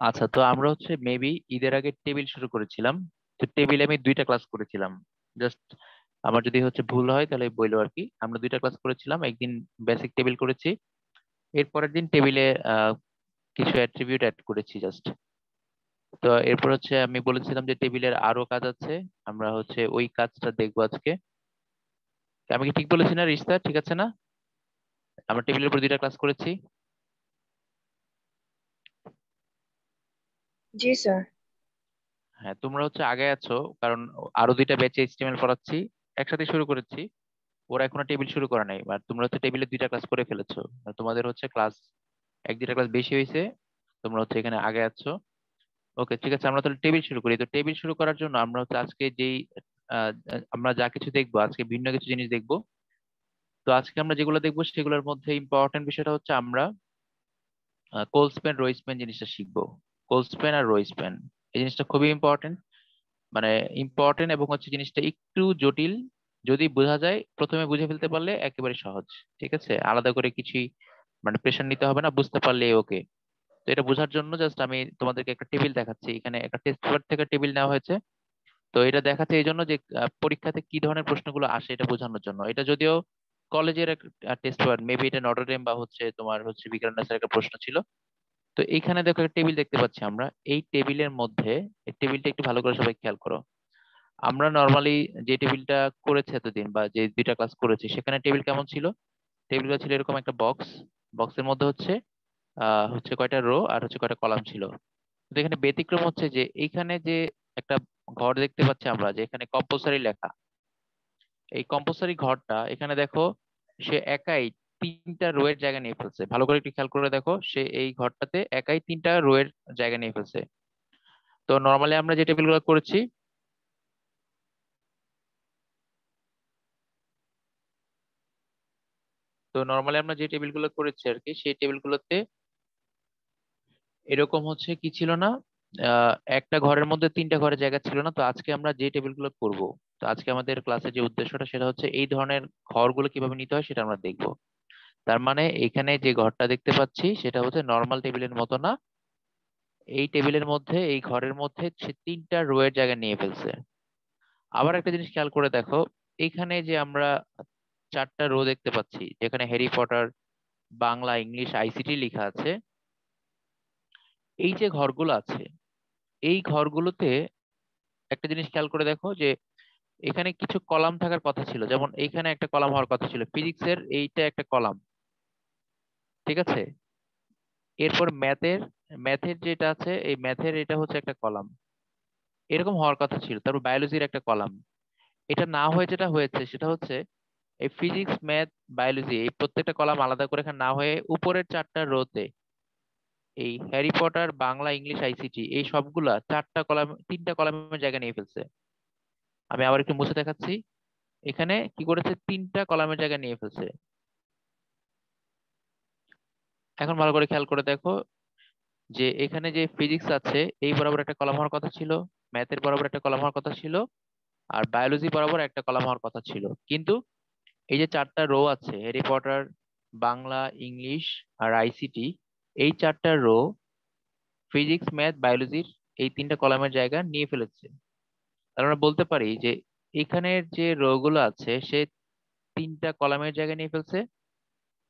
আচ্ছা তো আমরা হচ্ছে মেবি ঈদের আগে টেবিল শুরু করেছিলাম। তো টেবিলে আমি দুইটা ক্লাস করেছিলাম। জাস্ট আমার যদি হচ্ছে ভুল হয় তাহলে বলল আর কি আমরা দুইটা ক্লাস করেছিলাম, একদিন বেসিক টেবিল করেছি। এরপরের দিন টেবিলে কিছু অ্যাট্রিবিউট অ্যাড করেছি জাস্ট তো এরপর হচ্ছে আমি বলেছিলাম যে টেবিলের আরও কাজ আছে। আমরা হচ্ছে ওই কাজটা দেখব আজকে। আমি কি ঠিক বলেছি না, রিস্তা? ঠিক আছে না? আমরা টেবিলের উপর দুইটা ক্লাস করেছি। জি, স্যার। হ্যাঁ তোমরা হচ্ছে আগে আছো, কারণ আরও দুইটা ব্যাচে এইচটিএমএল পড়াচ্ছি, একসাথে শুরু করেছি। ওরা এখনও টেবিল শুরু করে নাই আর তোমরা হচ্ছে টেবিলে দুইটা ক্লাস করে ফেলেছো। তোমাদের হচ্ছে ক্লাস এক দুইটা ক্লাস বেশি হয়েছে, তোমরা হচ্ছে এখানে আগে আছো। ওকে ঠিক আছে, আমরা তাহলে টেবিল শুরু করি। তো টেবিল শুরু করার জন্য আমরা হচ্ছে আজকে যেই আমরা যা কিছু দেখব, আজকে ভিন্ন কিছু জিনিস দেখব। তো আজকে আমরা যেগুলো দেখব, সেগুলোর মধ্যে ইম্পর্টেন্ট বিষয়টা হচ্ছে আমরা কোল্ড স্পেন রো স্পেন জিনিসটা শিখব। কোল্ড আর রো স্পেন এই জিনিসটা খুবই ইম্পর্টেন্ট মানে ইম্পর্টেন্ট এবং হচ্ছে জিনিসটা একটু জটিল। যদি বোঝা যায়, প্রথমে বুঝে ফেলতে পারলে একেবারে সহজ, ঠিক আছে? আলাদা করে কিছুই মানে প্রেশার নিতে হবে না, বুঝতে পারলে ওকে তো এটা বোঝার জন্য জাস্ট আমি তোমাদেরকে একটা টেবিল দেখাচ্ছি। এখানে একটা টেস্ট পেপার থেকে টেবিল নেওয়া হয়েছে। তো এটা দেখাচ্ছে এই জন্য যে পরীক্ষাতে কি ধরনের প্রশ্নগুলো আসে এটা বোঝানোর জন্য। এটা যদিও কলেজের টেস্ট পেপার মেবি এটা নটরডেম বা হচ্ছে তোমার হচ্ছে বিজ্ঞান একটা প্রশ্ন ছিল। তো এইখানে দেখো একটা টেবিল দেখতে পাচ্ছি আমরা। এই টেবিলের মধ্যে, এই টেবিলটা একটু ভালো করে সবাই খেয়াল করো। আমরা নর্মালি যে টেবিলটা করেছে এতদিন বা যে দুইটা ক্লাস করেছি, সেখানে টেবিল কেমন ছিল? টেবিলটা ছিল এরকম একটা বক্স বক্সের মধ্যে হচ্ছে হচ্ছে কয়টা রো আর হচ্ছে কয়টা কলাম ছিল। তো এখানে ব্যতিক্রম হচ্ছে যে এইখানে যে একটা ঘর দেখতে পাচ্ছি আমরা, যে এখানে কম্পোসারি লেখা। এই কম্পোসারি ঘরটা, এখানে দেখো, সে একাই তিনটা রোয়ের জায়গা নিয়ে ফেলছে। ভালো করে একটু খেয়াল করে দেখো, সে এই ঘরটাতে একাই তিনটা রোয়ের জায়গা নিয়ে ফেলছে। তো নর্মালি আমরা যে টেবিলগুলো করেছি, তো নর্মালি আমরা যে টেবিলগুলো করেছি আর কি, সেই টেবিলগুলোতে এরকম হচ্ছে কি ছিল না একটা ঘরের মধ্যে তিনটা ঘরের জায়গা ছিল না, তো আজকে আমরা যে টেবিলগুলো করব, তো আজকে আমাদের ক্লাসের যে উদ্দেশ্যটা সেটা হচ্ছে এই ধরনের ঘরগুলো কীভাবে নিতে হয় সেটা আমরা দেখব। তার মানে এখানে যে ঘরটা দেখতে পাচ্ছি, সেটা হচ্ছে নর্মাল টেবিলের মতো না। এই টেবিলের মধ্যে, এই ঘরের মধ্যে তিনটা রোয়ের জায়গা নিয়ে ফেলছে। আবার একটা জিনিস খেয়াল করে দেখো, এখানে যে আমরা চারটা রো দেখতে পাচ্ছি, যেখানে Harry Potter Bangla English ICT লেখা আছে, এই যে ঘরগুলো আছে, এই ঘরগুলোতে একটা জিনিস খেয়াল করে দেখো যে এখানে কিছু কলাম থাকার কথা ছিল। যেমন এইখানে একটা কলাম হওয়ার কথা ছিল। ফিজিক্সের এইটা একটা কলাম। ঠিক আছে? এরপর ম্যাথের ম্যাথের যেটা আছে, এই ম্যাথের এটা হচ্ছে একটা কলাম। এরকম হওয়ার কথা ছিল, তারপর বায়োলজির একটা কলাম। এটা না হয়ে যেটা হয়েছে, সেটা হচ্ছে এই ফিজিক্স ম্যাথ বায়োলজি এই প্রত্যেকটা কলাম আলাদা করে এখানে না হয়ে উপরের চারটা রোতে এই Harry Potter, Bangla, English ICT এই সবগুলা চারটা কলাম, তিনটা কলামের জায়গা নিয়ে ফেলছে। আমি আবার একটু মুছে দেখাচ্ছি। এখানে কি করেছে? তিনটা কলামের জায়গা নিয়ে ফেলছে। এখন ভালো করে খেয়াল করে দেখো যে এখানে যে ফিজিক্স আছে, এই বরাবর একটা কলাম হওয়ার কথা ছিল ম্যাথের বরাবর একটা কলাম হওয়ার কথা ছিল, আর বায়োলজি বরাবর একটা কলাম হওয়ার কথা ছিল। কিন্তু এই যে চারটা রো আছে হ্যারি পটার বাংলা ইংলিশ আর আইসিটি এই চারটা রো ফিজিক্স ম্যাথ বায়োলজির এই তিনটা কলামের জায়গা নিয়ে ফেলেছে। তাহলে আমরা বলতে পারি যে এখানের যে রো গুলো আছে, সে তিনটা কলামের জায়গা নিয়ে ফেলছে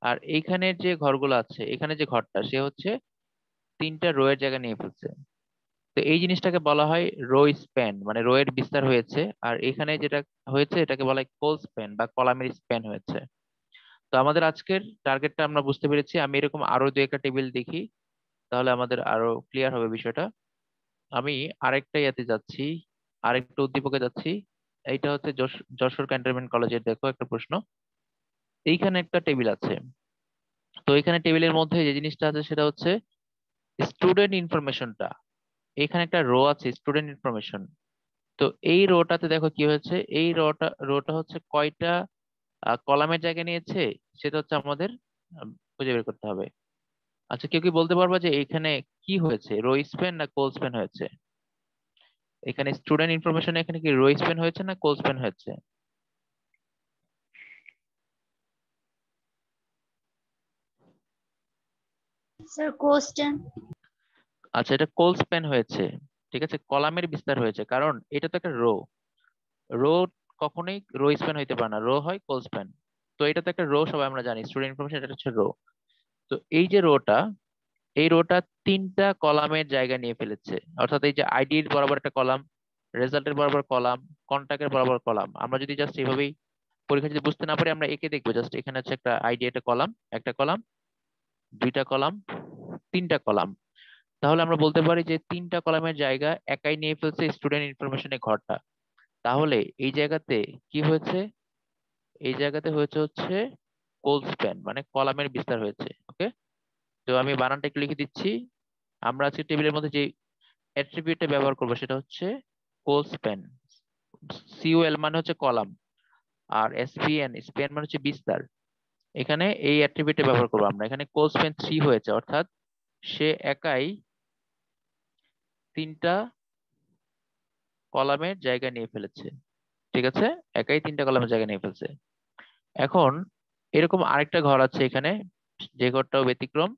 আর এইখানের যে ঘরগুলো আছে, এখানে যে ঘরটা, সে হচ্ছে তিনটা রো এর জায়গা নিয়ে ফেলছে। তো এই জিনিসটাকে বলা হয় রো স্প্যান মানে রো এর বিস্তার হয়েছে। আর এখানে যেটা হয়েছে, এটাকে বলা হয় কোল স্প্যান বা কলামের স্প্যান হয়েছে। তো আমাদের আজকের টার্গেটটা আমরা বুঝতে পেরেছি। আমি এরকম আরও দু একটা টেবিল দেখি, তাহলে আমাদের আরও ক্লিয়ার হবে বিষয়টা। আমি আরেকটা ইয়াতে যাচ্ছি, আরেকটা উদ্দীপকে যাচ্ছি। এইটা হচ্ছে যশোর ক্যান্টনমেন্ট কলেজের দেখো একটা প্রশ্ন। এইখানে একটা টেবিল আছে। তো এখানে টেবিলের মধ্যে যে জিনিসটা আছে সেটা হচ্ছে স্টুডেন্ট ইনফরমেশনটা এখানে একটা রো আছে স্টুডেন্ট ইনফরমেশন তো এই রোটাতে দেখো কি হয়েছে? এই রোটা রোটা হচ্ছে কয়টা কলামের জায়গা নিয়েছে? সেটা হচ্ছে আমাদের খুঁজে বের করতে হবে। আচ্ছা কেউ কি বলতে পারবা যে এখানে কি হয়েছে? রো স্পেন না কোল স্পেন হয়েছে? এখানে স্টুডেন্ট ইনফরমেশন এখানে কি রো স্পেন হয়েছে না কোল স্পেন হয়েছে? স্যার কোস্টেন আচ্ছা এটা কোল স্প্যান হয়েছে। ঠিক আছে? কলামের বিস্তার হয়েছে। কারণ এটা তো একটা রো রো কখনোই রো স্প্যান হইতে পারে না। রো হয় কোল স্প্যান তো এটা তো একটা রো সবাই আমরা জানি। স্টুডেন্ট ইনফরমেশন এটা হচ্ছে রো তো এই যে রোটা এই রোটা তিনটা কলামের জায়গা নিয়ে ফেলেছে। অর্থাৎ এই যে আইডির বরাবর একটা কলাম রেজাল্টের বরাবর কলাম কন্ট্যাক্টের বরাবর কলাম। আমরা যদি জাস্ট এইভাবেই পরীক্ষা যদি বুঝতে না পারি, আমরা একে দেখব। জাস্ট এখানে হচ্ছে একটা আইডি একটা কলাম একটা কলাম। দুইটা কলাম, তিনটা কলাম। তাহলে আমরা বলতে পারি যে তিনটা কলামের জায়গা একাই নিয়ে ফেলছে স্টুডেন্ট ইনফরমেশনের ঘরটা। তাহলে এই জায়গাতে কি হয়েছে? এই জায়গাতে হয়েছে হচ্ছে কোল স্প্যান মানে কলামের বিস্তার হয়েছে ওকে তো আমি বানানটা একটু লিখে দিচ্ছি। আমরা আজকে টেবিলের মধ্যে যে অ্যাট্রিবিউটটা ব্যবহার করব সেটা হচ্ছে কোল স্প্যান সিওএল মানে হচ্ছে কলাম, আর এসপিএন স্প্যান মানে হচ্ছে বিস্তার। এখানে এই অ্যাট্রিবিউটটা ব্যবহার করব আমরা। এখানে কোল স্প্যান থ্রি হয়েছে, অর্থাৎ সে একাই তিনটা কলামের জায়গা নিয়ে ফেলেছে। ঠিক আছে? একাই তিনটা কলামের জায়গা নিয়ে ফেলছে। এখন এরকম আরেকটা ঘর আছে এখানে, যে ঘরটাও ব্যতিক্রম।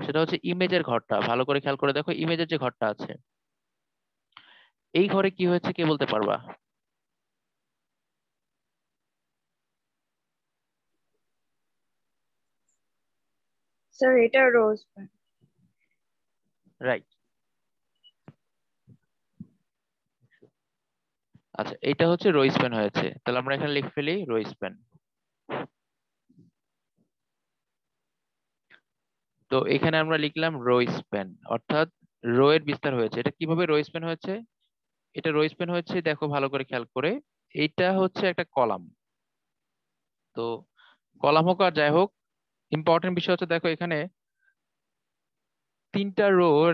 সেটা হচ্ছে ইমেজের ঘরটা। ভালো করে খেয়াল করে দেখো, ইমেজের যে ঘরটা আছে, এই ঘরে কি হয়েছে কে বলতে পারবা? স্যার এটা রোজ রাইট আচ্ছা এটা হচ্ছে রো স্প্যান হয়েছে। তাহলে আমরা এখানে লিখে ফেলি রো স্প্যান তো এখানে আমরা লিখলাম রো স্প্যান অর্থাৎ রো এর বিস্তার হয়েছে। এটা কীভাবে রো স্প্যান হয়েছে? এটা রো স্প্যান হয়েছে, দেখো ভালো করে খেয়াল করে। এটা হচ্ছে একটা কলাম। তো কলাম হোক আর যাই হোক ইম্পর্টেন্ট বিষয় হচ্ছে, দেখো এখানে তিনটা রোর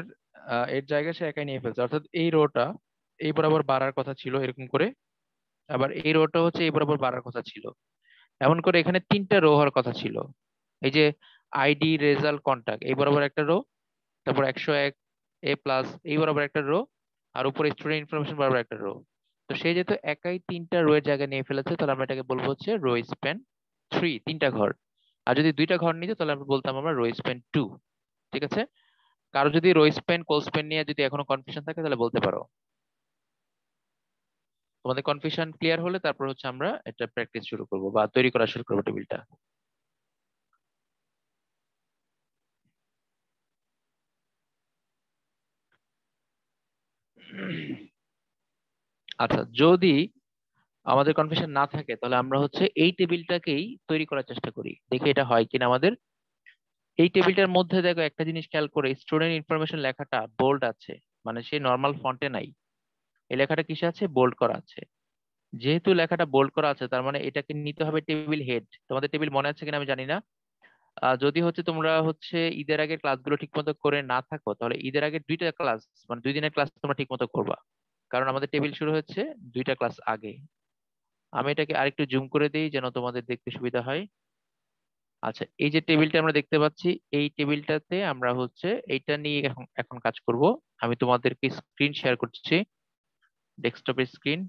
এর জায়গা সে একাই নিয়ে ফেলছে। অর্থাৎ এই রোটা এই বরাবর বাড়ার কথা ছিল এরকম করে। আবার এই রোটা হচ্ছে এই বরাবর বাড়ার কথা ছিল। এমন করে এখানে তিনটা রো হওয়ার কথা ছিল। এই যে আইডি রেজাল্ট কন্টাক্ট এই বরাবর একটা রো তারপর একশো এক এ প্লাস এই বরাবর একটা রো আর উপরে স্টুডেন্ট ইনফরমেশন বরাবর একটা রো তো সে যেহেতু একাই তিনটা রো এর জায়গা নিয়ে ফেলেছে, তাহলে আমরা এটাকে বলব হচ্ছে রো স্প্যান থ্রি তিনটা ঘর। আর যদি দুইটা ঘর নিতে, তাহলে আমরা বলতাম আমরা রো স্প্যান টু ঠিক আছে? কারও যদি রো স্প্যান কোল স্প্যান নিয়ে যদি এখনও কনফিউশন থাকে, তাহলে বলতে পারো। তোমাদের কনফিউশন ক্লিয়ার হলে তারপর হচ্ছে আমরা এটা প্র্যাকটিস শুরু করব বা তৈরি করা শুরু করব টেবিলটা আচ্ছা যদি আমাদের কনফিউশন না থাকে, তাহলে আমরা হচ্ছে এই টেবিলটাকেই তৈরি করার চেষ্টা করি। দেখি এটা হয় কিনা আমাদের। এই টেবিলটার মধ্যে দেখো একটা জিনিস খেয়াল করে স্টুডেন্ট ইনফরমেশন লেখাটা বোল্ড আছে মানে সে নর্মাল ফন্টে নাই। এই লেখাটা কিসে আছে? বোল্ড করা আছে। যেহেতু লেখাটা বোল্ড করা আছে, তার মানে এটাকে নিতে হবে টেবিল হেড তোমাদের টেবিল মনে আছে কিনা আমি জানি না। যদি হচ্ছে তোমরা হচ্ছে ঈদের আগের ক্লাসগুলো ঠিক মতো করে না থাকো, তাহলে ঈদের আগে দুইটা ক্লাস মানে দুই দিনের ক্লাস তোমরা ঠিক মতো করবা। কারণ আমাদের টেবিল শুরু হচ্ছে দুইটা ক্লাস আগে। আমি এটাকে আরেকটু জুম করে দিই যেন তোমাদের দেখতে সুবিধা হয়। আচ্ছা এই যে টেবিলটা আমরা দেখতে পাচ্ছি, এই টেবিলটাতে আমরা হচ্ছে এইটা নিয়ে এখন এখন কাজ করব। আমি তোমাদেরকে স্ক্রিন শেয়ার করছি ডেস্কটপের স্ক্রিন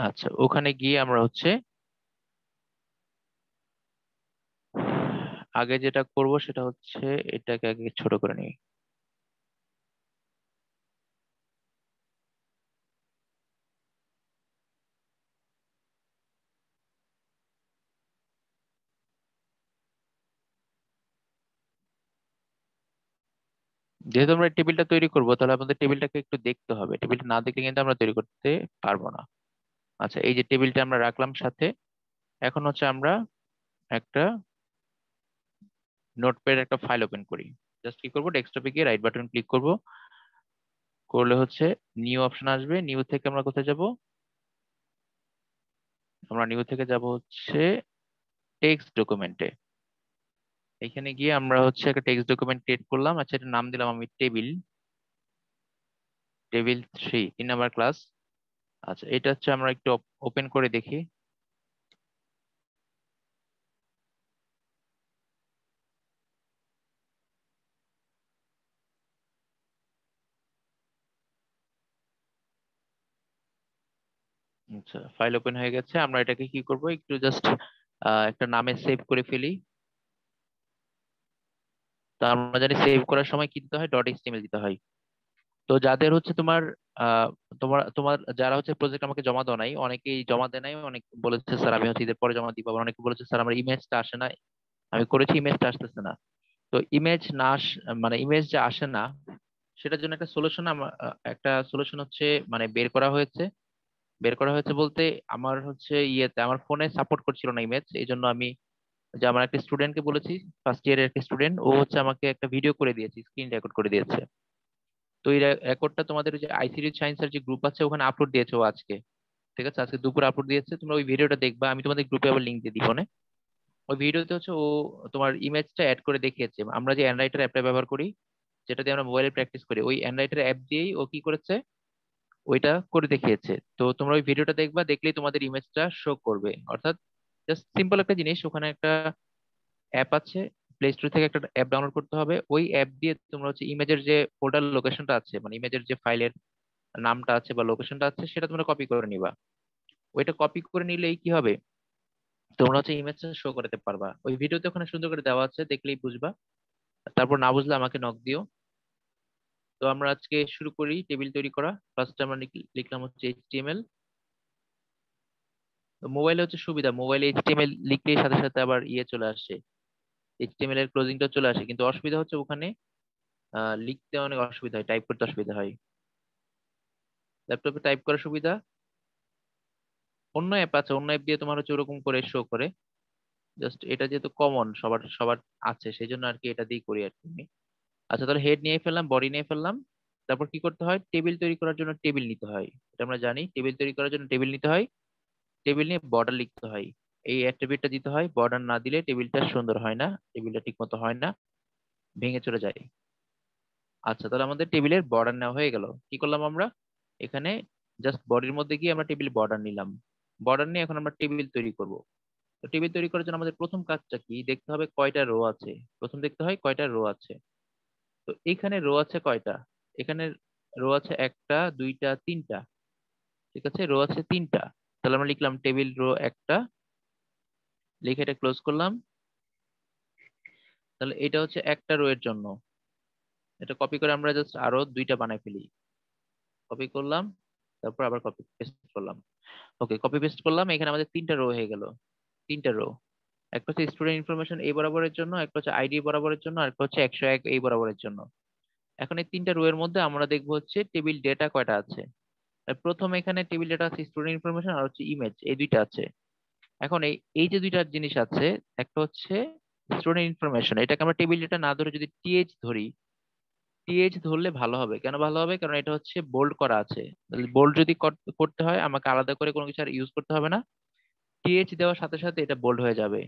আচ্ছা ওখানে গিয়ে আমরা হচ্ছে আগে যেটা করব সেটা হচ্ছে এটাকে আগে ছোট করে নিই। যেহেতু আমরা টেবিলটা তৈরি করব, তাহলে আমাদের টেবিলটাকে একটু দেখতে হবে। টেবিলটা না দেখলে কিন্তু আমরা তৈরি করতে পারব না। আচ্ছা এই যে টেবিলটা আমরা রাখলাম সাথে, এখন হচ্ছে আমরা একটা নোটপ্যাড একটা ফাইল ওপেন করি। জাস্ট কি করব? ডেস্কটপে গিয়ে রাইট বাটন ক্লিক করব। করলে হচ্ছে নিউ অপশন আসবে। নিউ থেকে আমরা কোথায় যাব? আমরা নিউ থেকে যাব হচ্ছে টেক্সট ডকুমেন্টে এখানে গিয়ে আমরা হচ্ছে একটা টেক্সট ডকুমেন্ট ক্রিয়েট করলাম। আচ্ছা এটা নাম দিলাম আমি টেবিল টেবিল থ্রি তিন নাম্বার ক্লাস আচ্ছা এটা হচ্ছে আমরা একটু ওপেন করে দেখি। আচ্ছা ফাইল ওপেন হয়ে গেছে। আমরা এটাকে কি করব? একটু জাস্ট একটা নামে সেভ করে ফেলি। তো আমরা জানি সেভ করার সময় কি দিতে হয়? ডট এইচটিএমএল দিতে হয়। তো যাদের হচ্ছে তোমার তোমার তোমার, যারা হচ্ছে প্রজেক্ট আমাকে জমা দেওয়া নাই, অনেকেই জমা দেয় নাই, অনেক বলেছে, স্যার, আমি হচ্ছে ঈদের পরে জমা দিব। আবার অনেকে বলেছে, স্যার, আমার ইমেজটা আসে না। আমি করেছি ইমেজটা আসতেছে না। তো ইমেজ না মানে ইমেজ যে আসে না, সেটার জন্য একটা সলিউশন একটা সলিউশন হচ্ছে মানে বের করা হয়েছে। বের করা হয়েছে বলতে আমার হচ্ছে ইয়েতে, আমার ফোনে সাপোর্ট করছিল না ইমেজ এই জন্য আমি যে আমার একটা স্টুডেন্টকে বলেছি ফার্স্ট ইয়ারের একটা স্টুডেন্ট ও হচ্ছে আমাকে একটা ভিডিও করে দিয়েছে স্ক্রিন রেকর্ড করে দিয়েছে। তো এই রেকর্ডটা তোমাদের যে আইসিডি সায়েন্সের যে গ্রুপ আছে, ওখানে আপলোড দিয়েছে ও আজকে। ঠিক আছে? আজকে দুপুরে আপলোড দিয়েছে, তোমরা ওই ভিডিওটা দেখবা, আমি তোমাদের গ্রুপে আবার লিঙ্ক দিয়ে দিব না ওই ভিডিওতে হচ্ছে ও তোমার ইমেজটা অ্যাড করে দেখিয়েছে। আমরা যে অ্যান্ড্রয়েডের অ্যাপটা ব্যবহার করি যেটা দিয়ে আমরা মোবাইলে প্র্যাকটিস করি, ওই অ্যান্ড্রয়েডের অ্যাপ দিয়েই ও কি করেছে ওইটা করে দেখিয়েছে। তো তোমরা ওই ভিডিওটা দেখবা, দেখলেই তোমাদের ইমেজটা শো করবে। অর্থাৎ জাস্ট সিম্পল একটা জিনিস, ওখানে একটা অ্যাপ আছে প্লে স্টোর থেকে একটা অ্যাপ ডাউনলোড করতে হবে। ওই অ্যাপ দিয়ে তোমরা হচ্ছে ইমেজের যে ফোল্ডার লোকেশনটা আছে মানে ইমেজের যে ফাইলের নামটা আছে বা লোকেশনটা আছে, সেটা তোমরা কপি করে নিবা। ওইটা কপি করে নিলেই কি হবে? তোমরা হচ্ছে ইমেজটা শো করতে পারবা। ওই ভিডিওতে ওখানে সুন্দর করে দেওয়া আছে, দেখলেই বুঝবা। তারপর না বুঝলে আমাকে নক দিও। তো আমরা আজকে শুরু করি টেবিল তৈরি করা। ফার্স্ট আমরা লিখলাম হচ্ছে এইচটিএমএল মোবাইলে হচ্ছে সুবিধা। মোবাইলে এইচটিএমএল লিখলেই সাথে সাথে আবার ইয়ে চলে আসে। এইচটিএমএল এর ক্লোজিংটা চলে আসে। কিন্তু অসুবিধা হচ্ছে ওখানে লিখতে অনেক অসুবিধা হয় টাইপ করতে অসুবিধা হয়। ল্যাপটপে টাইপ করার সুবিধা। অন্য অ্যাপ আছে, অন্য অ্যাপ দিয়ে তোমার হচ্ছে ওরকম করে শো করে। জাস্ট এটা যেহেতু কমন সবার সবার আছে সেই জন্য আর কি এটা দিয়ে করি আর কি। আচ্ছা তাহলে হেড নিয়ে ফেললাম বডি নিয়ে ফেললাম। তারপর কি করতে হয়? টেবিল তৈরি করার জন্য টেবিল নিতে হয়। এটা আমরা জানি। টেবিল তৈরি করার জন্য টেবিল নিতে হয়। টেবিল নিয়ে বর্ডার লিখতে হয়। এই অ্যাট্রিবিউটটা দিতে হয়। বর্ডার না দিলে টেবিলটা সুন্দর হয় না। টেবিলটা ঠিক মতো হয় না। ভেঙে চলে যায়। আচ্ছা তাহলে আমাদের টেবিলের বর্ডার নেওয়া হয়ে গেল। কি করলাম আমরা? এখানে জাস্ট বডির মধ্যে গিয়ে আমরা টেবিল বর্ডার নিলাম। বর্ডার নিয়ে এখন আমরা টেবিল তৈরি করব। তো টেবিল তৈরি করার জন্য আমাদের প্রথম কাজটা কি? দেখতে হবে কয়টা রো আছে। প্রথম দেখতে হয় কয়টা রো আছে। তো এখানে রো আছে কয়টা? এখানে রো আছে একটা, দুইটা, তিনটা। ঠিক আছে? রো আছে তিনটা। তাহলে আমরা লিখলাম টেবিল রো একটা। লিখে এটা ক্লোজ করলাম। তাহলে এটা হচ্ছে একটা রো এর জন্য। এটা কপি করে আমরা জাস্ট আরও দুইটা বানাই ফেলি। কপি করলাম, তারপর আবার কপি পেস্ট করলাম। ওকে কপি পেস্ট করলাম, এখানে আমাদের তিনটা রো হয়ে গেল। তিনটা রো একটা হচ্ছে স্টুডেন্ট ইনফরমেশন এই বরাবরের জন্য, একটা হচ্ছে আইডি বরাবরের জন্য, আর একটা হচ্ছে একশো এক এই বরাবরের জন্য। এখন এই তিনটা রো এর মধ্যে আমরা দেখব হচ্ছে টেবিল ডেটা কয়টা আছে। প্রথম এখানে টেবিল ডেটা আছে স্টুডেন্ট ইনফরমেশন আর হচ্ছে ইমেজ এই দুইটা আছে। এখন এই এই যে দুইটা জিনিস আছে, একটা হচ্ছে স্টুডেন্ট ইনফরমেশন এটাকে আমরা টেবিল ডেটা না ধরে যদি টিএইচ ধরি টিএইচ ধরলে ভালো হবে। কেন ভালো হবে? কারণ এটা হচ্ছে বোল্ড করা আছে। বোল্ড যদি করতে হয়, আমাকে আলাদা করে কোনো কিছু আর ইউজ করতে হবে না। টিএইচ দেওয়ার সাথে সাথে এটা বোল্ড হয়ে যাবে।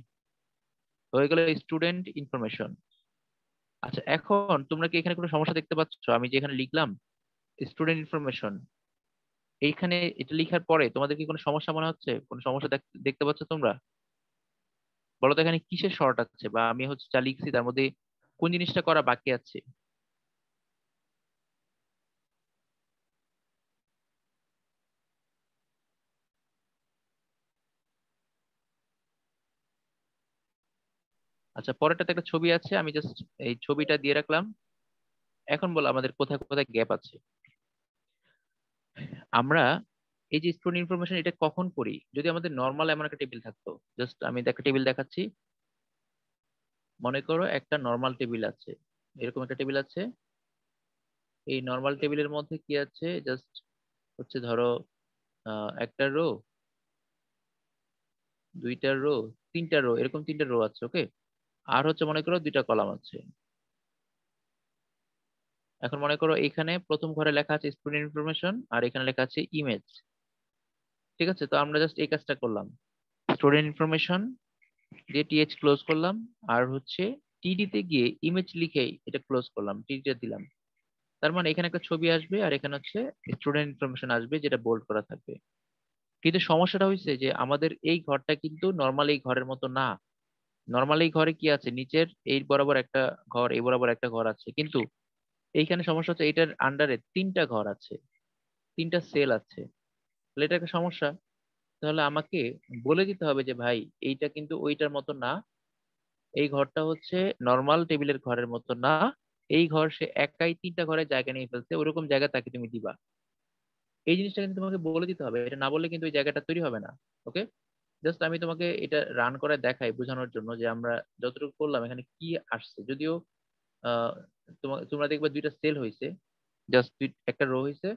হয়ে গেল স্টুডেন্ট ইনফরমেশন আচ্ছা এখন তোমরা কি এখানে কোনো সমস্যা দেখতে পাচ্ছ? আমি যে এখানে লিখলাম স্টুডেন্ট ইনফরমেশন এইখানে এটা লিখার পরে তোমাদের কি কোনো সমস্যা মনে হচ্ছে? কোনো সমস্যা দেখতে পাচ্ছ তোমরা? বলো তো এখানে কিসের শর্ট আছে? বা আমি হচ্ছে যা লিখছি তার মধ্যে কোন জিনিসটা করা বাকি আছে? আচ্ছা পরেরটাতে একটা ছবি আছে, আমি জাস্ট এই ছবিটা দিয়ে রাখলাম। এখন বলো আমাদের কোথায় কোথায় গ্যাপ আছে। আমরা এই যে স্টুডেন্ট ইনফরমেশন এটা কখন করি? যদি আমাদের নর্মাল এমন একটা টেবিল থাকতো জাস্ট আমি একটা টেবিল দেখাচ্ছি। মনে করো একটা নর্মাল টেবিল আছে, এরকম একটা টেবিল আছে। এই নর্মাল টেবিলের মধ্যে কি আছে? জাস্ট হচ্ছে ধরো একটা রো দুইটা রো তিনটা রো এরকম তিনটা রো আছে ওকে আর হচ্ছে মনে করো দুইটা কলাম আছে। এখন মনে করো এখানে প্রথম ঘরে লেখা আছে স্টুডেন্ট ইনফরমেশন আর এখানে লেখা আছে ইমেজ ঠিক আছে? তো আমরা জাস্ট এই কাজটা করলাম। স্টুডেন্ট ইনফরমেশন দিয়ে টিএইচ ক্লোজ করলাম আর হচ্ছে টিডি তে গিয়ে ইমেজ লিখেই এটা ক্লোজ করলাম টিডিটা দিলাম। তার মানে এখানে একটা ছবি আসবে আর এখানে হচ্ছে স্টুডেন্ট ইনফরমেশন আসবে যেটা বোল্ড করা থাকবে। কিন্তু সমস্যাটা হয়েছে যে আমাদের এই ঘরটা কিন্তু নর্মাল এই ঘরের মতো না। নর্মাল ঘরে কি আছে? নিচের এই বরাবর একটা ঘর, এই বরাবর একটা ঘর আছে। কিন্তু এইখানে সমস্যা হচ্ছে এটার আন্ডারে তিনটা ঘর আছে, তিনটা সেল আছে। তাহলে এটা একটা সমস্যা। তাহলে আমাকে বলে দিতে হবে যে, ভাই, এইটা কিন্তু ওইটার মতো না। এই ঘরটা হচ্ছে নর্মাল টেবিলের ঘরের মতো না। এই ঘর সে একাই তিনটা ঘরের জায়গা নিয়ে ফেলছে। ওরকম জায়গা তাকে তুমি দিবা। এই জিনিসটা কিন্তু তোমাকে বলে দিতে হবে। এটা না বললে কিন্তু ওই জায়গাটা তৈরি হবে না। ওকে জাস্ট আমি তোমাকে এটা রান করে দেখাই বোঝানোর জন্য যে আমরা যতটুকু করলাম এখানে কি আসছে। যদিও তোমরা দেখবে দুইটা সেল হয়েছে জাস্ট একটা রো হয়েছে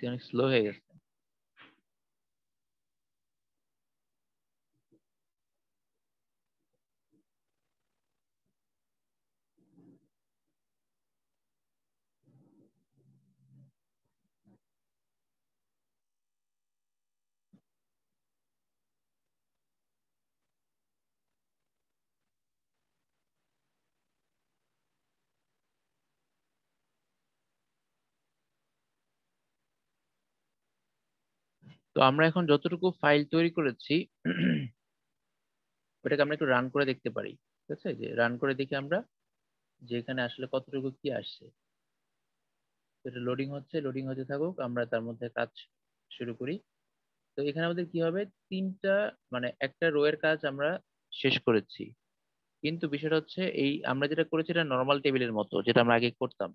পিসি অনেক তো আমরা এখন যতটুকু ফাইল তৈরি করেছি, ওটাকে আমরা একটু রান করে দেখতে পারি, ঠিক আছে? যে রান করে দেখি আমরা যে এখানে আসলে কতটুকু কি আসছে। এটা লোডিং হচ্ছে লোডিং হতে থাকুক, আমরা তার মধ্যে কাজ শুরু করি। তো এখানে আমাদের কি হবে? তিনটা মানে একটা রো এর কাজ আমরা শেষ করেছি। কিন্তু বিষয়টা হচ্ছে এই, আমরা যেটা করেছি এটা নর্মাল টেবিলের মতো, যেটা আমরা আগে করতাম।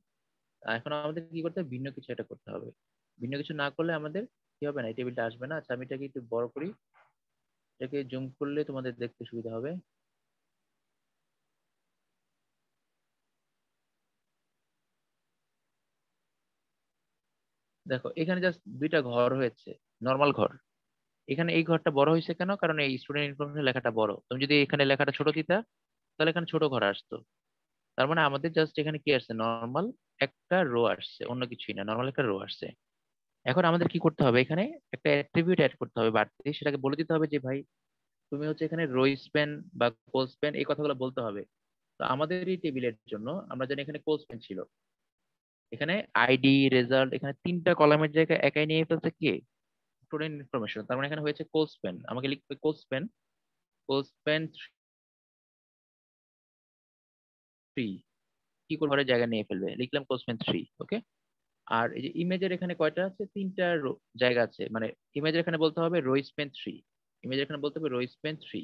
এখন আমাদের কি করতে হবে? ভিন্ন কিছু একটা করতে হবে। ভিন্ন কিছু না করলে আমাদের কি হবে না, এই টেবিলটা আসবে না। আচ্ছা আমি এটাকে একটু বড় করি। এটাকে জুম করলে তোমাদের দেখতে সুবিধা হবে। দেখো, এখানে জাস্ট দুইটা ঘর হয়েছে নর্মাল ঘর। এখানে এই ঘরটা বড় হয়েছে কেন? কারণ এই স্টুডেন্ট ইনফরমেশন লেখাটা বড়। তুমি যদি এখানে লেখাটা ছোট দিতা, তাহলে এখানে ছোট ঘর আসতো। তার মানে আমাদের জাস্ট এখানে কি আসছে? নর্মাল একটা রো আসছে, অন্য কিছুই না নর্মাল একটা রো আসছে। এখন আমাদের কি করতে হবে? এখানে একটা অ্যাট্রিবিউট অ্যাড করতে হবে বাড়তি। সেটাকে বলে দিতে হবে যে, ভাই, তুমি হচ্ছে এখানে রো স্প্যান বা কোল স্প্যান এই কথাগুলো বলতে হবে। তো আমাদের এই টেবিলের জন্য আমরা জানি এখানে কোল স্প্যান ছিল। এখানে আইডি রেজাল্ট এখানে তিনটা কলামের জায়গায় একাই নিয়ে ফেলছে কে? স্টুডেন্ট ইনফরমেশন তার মানে এখানে হয়েছে কোল স্প্যান আমাকে লিখবে col span col span three কি করে জায়গা নিয়ে ফেলবে? লিখলাম কোল স্প্যান থ্রি ওকে আর এই যে ইমেজের এখানে কয়টা আছে? তিনটা জায়গা আছে। মানে ইমেজের এখানে বলতে হবে রো স্পেন থ্রি ইমেজের এখানে বলতে হবে রো স্পেন থ্রি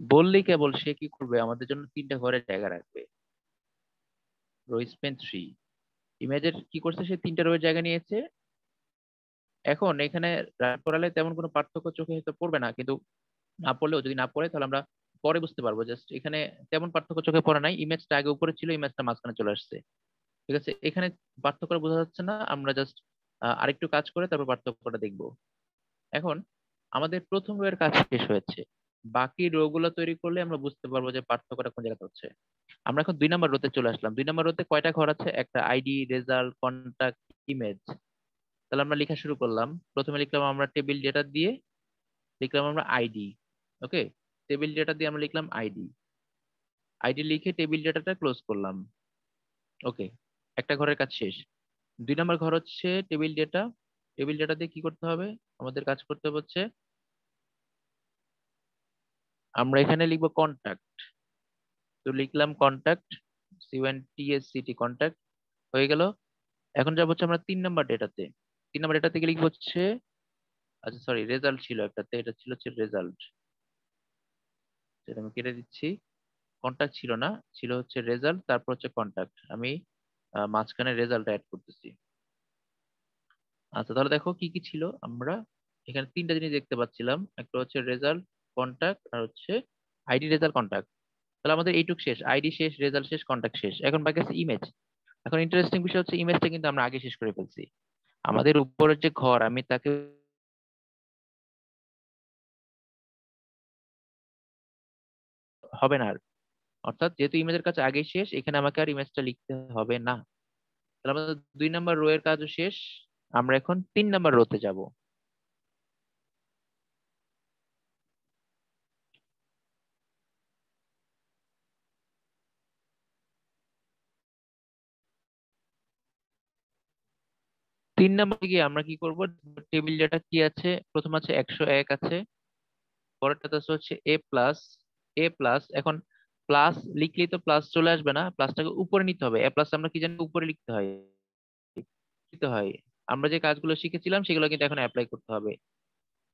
বললেই কেবল সে কি করবে? আমাদের জন্য তিনটা ঘরের জায়গা রাখবে। রো স্পেন থ্রি ইমেজের কি করছে? সে তিনটা রোয়ের জায়গা নিয়েছে। এখন এখানে করালে তেমন কোনো পার্থক্য চোখে হয়তো পড়বে না। কিন্তু না পড়লেও যদি না পড়ে, তাহলে আমরা পরে বুঝতে পারব। জাস্ট এখানে তেমন পার্থক্য চোখে পড়ে নাই। ইমেজটা আগে উপরে ছিল ইমেজটা মাঝখানে চলে আসছে। ঠিক আছে? এখানে পার্থক্য বোঝা যাচ্ছে না। আমরা জাস্ট আরেকটু কাজ করে তারপর পার্থক্যটা দেখব। এখন আমাদের প্রথম রো এর কাজ শেষ হয়েছে। বাকি রো গুলো তৈরি করলে আমরা বুঝতে পারব যে পার্থক্যটা কোন জায়গাতে হচ্ছে। আমরা এখন দুই নম্বর রোতে চলে আসলাম। দুই নম্বর রোতে কয়টা ঘর আছে? একটা আইডি, রেজাল্ট, কন্টাক্ট, ইমেজ। তাহলে আমরা লেখা শুরু করলাম। প্রথমে লিখলাম আমরা টেবিল ডেটা দিয়ে লিখলাম আমরা আইডি, ওকে? টেবিল ডেটা দিয়ে আমরা লিখলাম আইডি। আইডি লিখে টেবিল ডেটাটা ক্লোজ করলাম, ওকে? একটা ঘরের কাজ শেষ। দুই নম্বর ঘর হচ্ছে টেবিল ডেটা টেবিল ডেটা দিয়ে কি করতে হবে? আমাদের কাজ করতে হচ্ছে, আমরা এখানে লিখব কন্ট্যাক্ট তো লিখলাম কন্ট্যাক্ট সিওএন টিএসসিটি কন্ট্যাক্ট হয়ে গেল। এখন যাব হচ্ছে আমরা তিন নম্বর ডেটাতে তিন নম্বর ডেটা থেকে লিখব হচ্ছে আচ্ছা সরি রেজাল্ট ছিল একটাতে, এটা ছিল হচ্ছে রেজাল্ট সেটা আমি কেটে দিচ্ছি। কন্ট্যাক্ট ছিল না, ছিল হচ্ছে রেজাল্ট তারপর হচ্ছে কন্ট্যাক্ট আমি মাঝখানে রেজাল্ট অ্যাড করতেছি। আচ্ছা তাহলে দেখো কি কি ছিল? আমরা এখানে তিনটা জিনিস দেখতে পাচ্ছিলাম। একটা হচ্ছে রেজাল্ট কন্ট্যাক্ট আর হচ্ছে আইডি রেজাল্ট কন্ট্যাক্ট তাহলে আমাদের এইটুক শেষ। আইডি শেষ রেজাল্ট শেষ কন্ট্যাক্ট শেষ। এখন বাকি আছে ইমেজ এখন ইন্টারেস্টিং বিষয় হচ্ছে ইমেজটা কিন্তু আমরা আগে শেষ করে ফেলছি। আমাদের উপরের যে ঘর, আমি তাকে হবে না আর। অর্থাৎ যেহেতু ইমেজের কাজ আগেই শেষ, এখানে আমাকে আর ইমেজটা লিখতে হবে না। তাহলে আমাদের দুই নাম্বার রো এর কাজও শেষ। আমরা এখন তিন নাম্বার রোতে যাব। তিন নাম্বার গিয়ে আমরা কি করব? টেবিল ডেটা কি আছে? প্রথম আছে একশো এক আছে। পরেরটা হচ্ছে এ প্লাস এ প্লাস এখন প্লাস লিখলেই তো প্লাস চলে আসবে না প্লাসটাকে উপরে নিতে হবে। এ প্লাস আমরা কি জানি? উপরে লিখতে হয়। লিখতে হয়। আমরা যে কাজগুলো শিখেছিলাম, সেগুলো কিন্তু এখন অ্যাপ্লাই করতে হবে।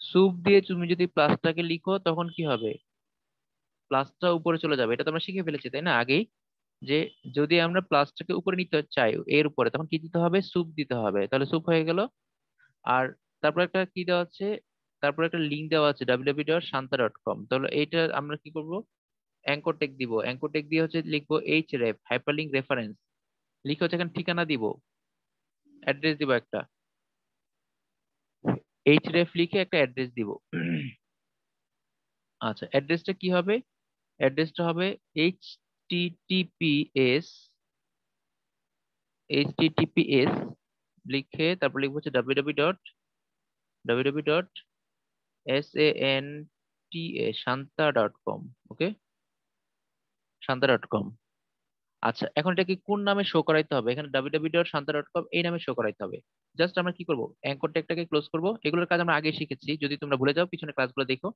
সুপ দিয়ে তুমি যদি প্লাসটাকে লিখো, তখন কি হবে? প্লাসটা উপরে চলে যাবে। এটা তো আমরা শিখে ফেলেছি, তাই না? আগেই যে যদি আমরা প্লাসটাকে উপরে নিতে চাই এর উপরে, তখন কি দিতে হবে? সুপ দিতে হবে। তাহলে সুপ হয়ে গেল। আর তারপর একটা কি দেওয়া আছে? তারপর একটা লিঙ্ক দেওয়া আছে কম তাহলে এইটা আমরা কি করব? অ্যাঙ্কর টেক দিব। অ্যাঙ্কর টেক দিয়ে হচ্ছে লিখব এইচ রেফ হাইপারলিঙ্ক রেফারেন্স লিখে হচ্ছে এখানে ঠিকানা দিব। অ্যাড্রেস দিব একটা। এইচ রেফ লিখে একটা অ্যাড্রেস দিব। আচ্ছা অ্যাড্রেসটা কি হবে? অ্যাড্রেসটা হবে এইচ টিটিপিএস এইচটিটিপিএস লিখে তারপর লিখব হচ্ছে W W dot W W dot S A N T A Shanta dot com okay Shanta dot com. আচ্ছা এখন এটা কি কোন নামে শো করাইতে হবে? এখানে W W dot Shanta dot com এই নামে শো করাইতে হবে। জাস্ট আমরা কি করব? অ্যাঙ্কর ট্যাগটাকে ক্লোজ করব। এগুলোর কাজ আমরা আগে শিখেছি। যদি তোমরা ভুলে যাও, পিছনে ক্লাসগুলো দেখো।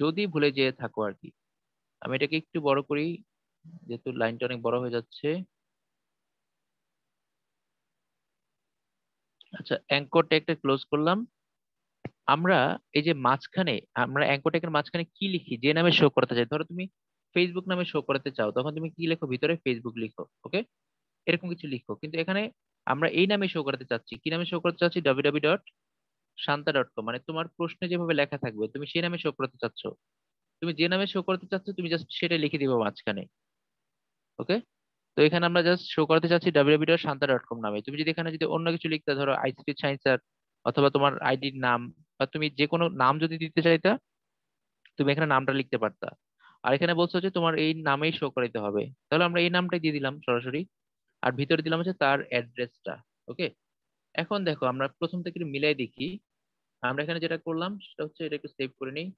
যদি ভুলে যেয়ে থাকো আর কি। আমি এটাকে একটু বড় করি, যেহেতু লাইনটা অনেক বড় হয়ে যাচ্ছে। আচ্ছা অ্যাঙ্কর ট্যাগটা ক্লোজ করলাম। আমরা এই যে মাঝখানে, আমরা অ্যাঙ্কর ট্যাগের মাঝখানে কি লিখি? যে নামে শো করতে চাই। ধরো তুমি ফেসবুক নামে শো করতে চাও, তখন তুমি কি লেখো? ভিতরে ফেসবুক লিখো ওকে এরকম কিছু লিখো। কিন্তু এখানে আমরা এই নামে শো করতে চাচ্ছি। কি নামে শো করতে চাচ্ছি? W dot Shanta dot com মানে তোমার প্রশ্নে যেভাবে লেখা থাকবে, তুমি সেই নামে শো করতে চাচ্ছ। তুমি যে নামে শো করতে চাচ্ছ, তুমি জাস্ট সেটা লিখে দিবো মাঝখানে ওকে তো এখানে আমরা জাস্ট শো করতে চাচ্ছি W dot Shanta dot com নামে। তুমি যদি এখানে যদি অন্য কিছু লিখতে, ধরো আইসিটি সায়েন্সার অথবা তোমার আইডির নাম, বা তুমি যে কোনো নাম যদি দিতে চাইতা, তুমি এখানে নামটা লিখতে পারতা। আর এখানে বলছে যে তোমার এই নামেই শো করাইতে হবে। তাহলে আমরা এই নামটাই দিয়ে দিলাম সরাসরি। আর ভিতরে দিলাম হচ্ছে তার অ্যাড্রেসটা ওকে এখন দেখো আমরা প্রথম থেকে মিলাই দেখি। আমরা এখানে যেটা করলাম সেটা হচ্ছে এটা একটু সেভ করে নিই।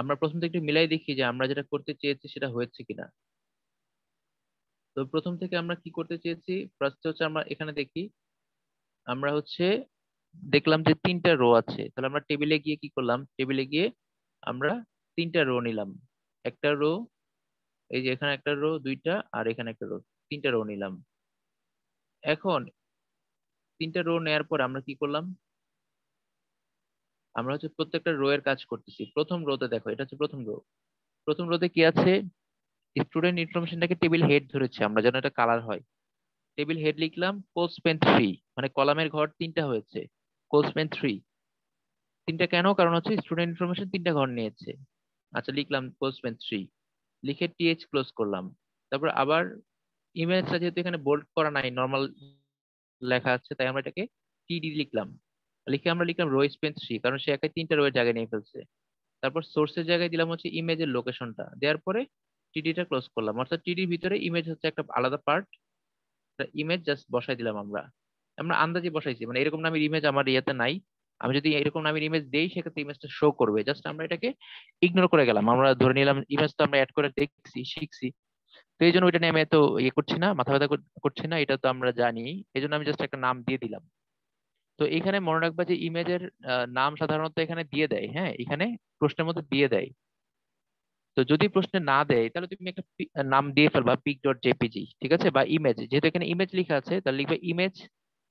আমরা প্রথম থেকে মিলাই দেখি যে আমরা যেটা করতে চেয়েছি সেটা হয়েছে কিনা। তো প্রথম থেকে আমরা কি করতে চেয়েছি? ফার্স্ট হচ্ছে আমরা এখানে দেখি, আমরা হচ্ছে দেখলাম যে তিনটা রো আছে। তাহলে আমরা টেবিলে গিয়ে কি করলাম? টেবিলে গিয়ে আমরা তিনটা রো নিলাম। একটা রো এই যে এখানে একটা রো দুইটা, আর এখানে একটা রো তিনটা রো নিলাম। এখন তিনটা রো নেয়ার পর আমরা কি করলাম? আমরা হচ্ছে প্রত্যেকটা রো এর কাজ করতেছি। প্রথম রোতে দেখো, এটা হচ্ছে প্রথম রো প্রথম রোতে কি আছে? স্টুডেন্ট ইনফরমেশনটাকে টেবিল হেড ধরেছে, আমরা যেন এটা কালার হয়। টেবিল হেড লিখলাম কোলস্পেন থ্রি মানে কলামের ঘর তিনটা হয়েছে। কোলস্পেন থ্রি তিনটা কেন? কারণ হচ্ছে স্টুডেন্ট ইনফরমেশন তিনটা ঘর নিয়েছে। আচ্ছা লিখলাম কোলস্পেন থ্রি লিখে টিএইচ ক্লোজ করলাম। তারপর আবার ইমেজটা যেহেতু এখানে বোল্ড করা নাই নর্মাল লেখা আছে, তাই আমরা এটাকে টিডি লিখলাম। লিখে আমরা লিখলাম রো স্পেন থ্রি কারণ সে একাই তিনটা রোয়ের জায়গায় নিয়ে ফেলছে। তারপর সোর্সের জায়গায় দিলাম হচ্ছে ইমেজের লোকেশনটা দেওয়ার পরে টিডিটা ক্লোজ করলাম। অর্থাৎ টিডির ভিতরে ইমেজ হচ্ছে একটা আলাদা পার্ট ইমেজ জাস্ট বসাই দিলাম আমরা। আমরা আন্দাজে বসাইছি মানে এরকম নামের ইমেজ আমার ইয়েতে নাই। আমি যদি এরকম নামের ইমেজ দেই, সেক্ষেত্রে ইমেজটা শো করবে। জাস্ট আমরা এটাকে ইগনোর করে গেলাম। আমরা ধরে নিলাম ইমেজটা আমরা অ্যাড করে দেখছি, শিখছি। তো এই জন্য ওইটা নিয়ে আমি এত ইয়ে করছি না, মাথা ব্যথা করছি না, এটা তো আমরা জানি। এই জন্য আমি জাস্ট একটা নাম দিয়ে দিলাম। তো এখানে মনে রাখবা যে ইমেজের নাম সাধারণত এখানে দিয়ে দেয় হ্যাঁ? এখানে প্রশ্নের মধ্যে দিয়ে দেয়। তো যদি প্রশ্নে না দেয়, তাহলে তুমি একটা নাম দিয়ে ফেলবা পিক ডট জেপিজি ঠিক আছে? বা ইমেজ যেহেতু এখানে ইমেজ লেখা আছে, তাহলে লিখবে ইমেজ